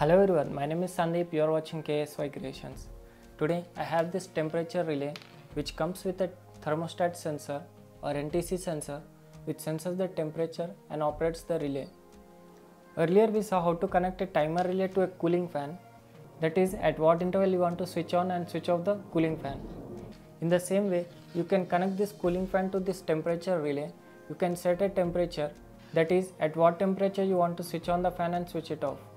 Hello everyone, my name is Sandeep, you are watching KSY Creations. Today I have this temperature relay which comes with a thermostat sensor or NTC sensor which senses the temperature and operates the relay. Earlier we saw how to connect a timer relay to a cooling fan that is at what interval you want to switch on and switch off the cooling fan. In the same way you can connect this cooling fan to this temperature relay. You can set a temperature that is at what temperature you want to switch on the fan and switch it off.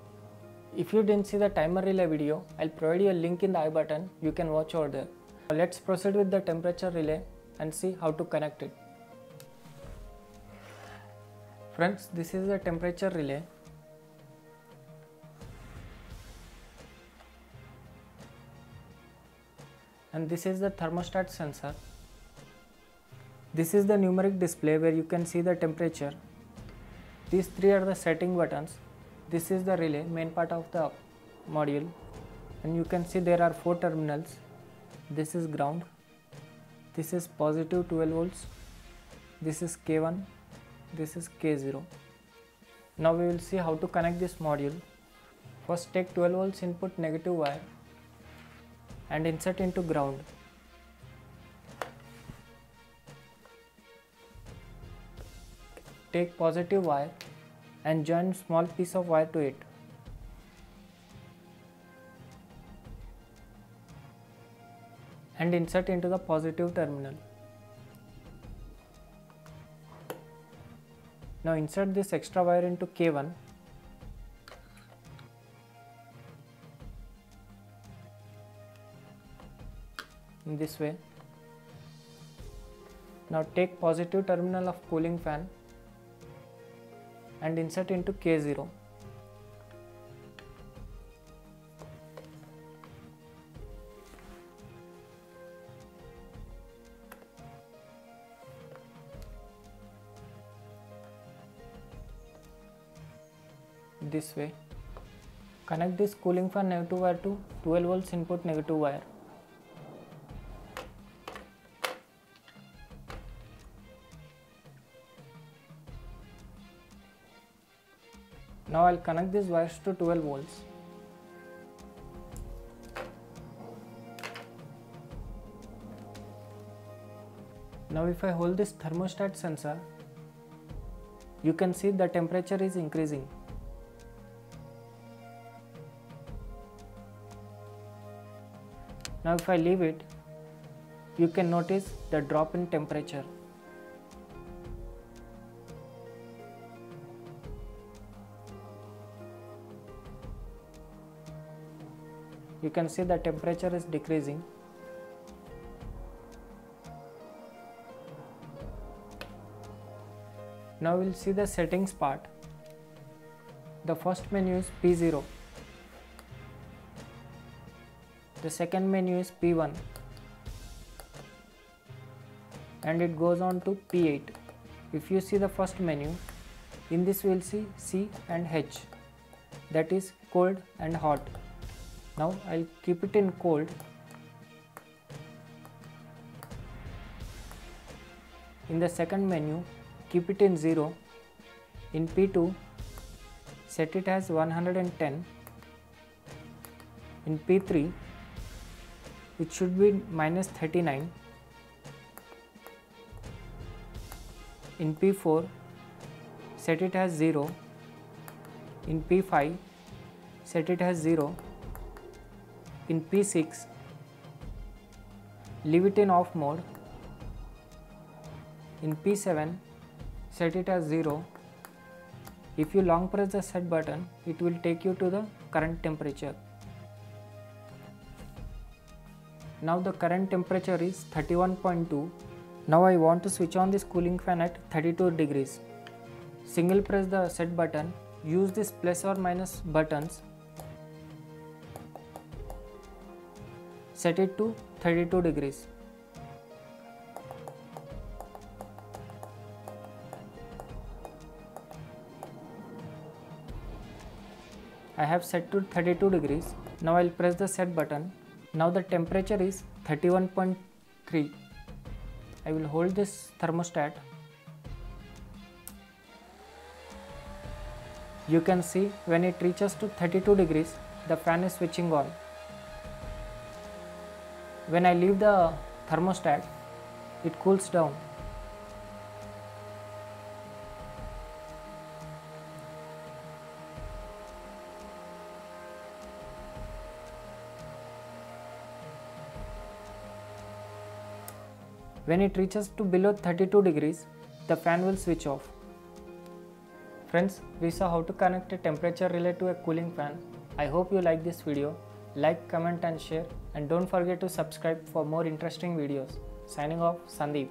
If you didn't see the timer relay video, I'll provide you a link in the i button, you can watch over there. Let's proceed with the temperature relay and see how to connect it. Friends, this is the temperature relay. And this is the thermostat sensor. This is the numeric display where you can see the temperature. These three are the setting buttons this is the relay main part of the module. And you can see there are four terminals. This is ground. This is positive 12 volts. This is k1 this is k0 now we will see how to connect this module. First take 12 volts input negative wire and insert into ground. Take positive wire and join small piece of wire to it. and insert into the positive terminal. Now insert this extra wire into K1 in this way. Now take positive terminal of cooling fan and insert into K0. This way. Connect this cooling fan negative wire to 12 volts input negative wire. Now I'll connect these wires to 12 volts. Now if I hold this thermostat sensor, you can see the temperature is increasing. Now if I leave it, you can notice the drop in temperature. You can see the temperature is decreasing. Now we'll see the settings part. The first menu is P0 the second menu is P1 and it goes on to P8 if you see the first menu in this we'll see C and H. That is cold and hot now I'll keep it in cold. In the second menu keep it in 0 in P2 set it as 110 in P3 it should be minus 39 in P4 set it as 0 in P5 set it as 0 in P6 leave it in off mode in P7 set it as 0 if you long press the set button it will take you to the current temperature. Now the current temperature is 31.2 now I want to switch on this cooling fan at 32 degrees. Single press the set button use this plus or minus buttons set it to 32 degrees. I have set to 32 degrees. Now I'll press the set button. Now the temperature is 31.3. I will hold this thermostat You can see when it reaches to 32 degrees, the fan is switching on. When I leave the thermostat, it cools down. When it reaches to below 32 degrees, the fan will switch off. Friends, we saw how to connect a temperature relay to a cooling fan. I hope you like this video. Like, comment and share and don't forget to subscribe for more interesting videos. Signing off, Sandeep.